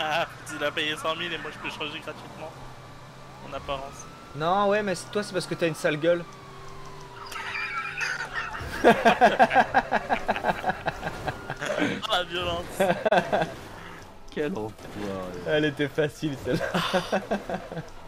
Ah, il a payé 100 000 et moi je peux changer gratuitement. En apparence. Non, ouais, mais toi, c'est parce que t'as une sale gueule. Oh, la violence. Quel enfoiré. Elle était facile, celle-là.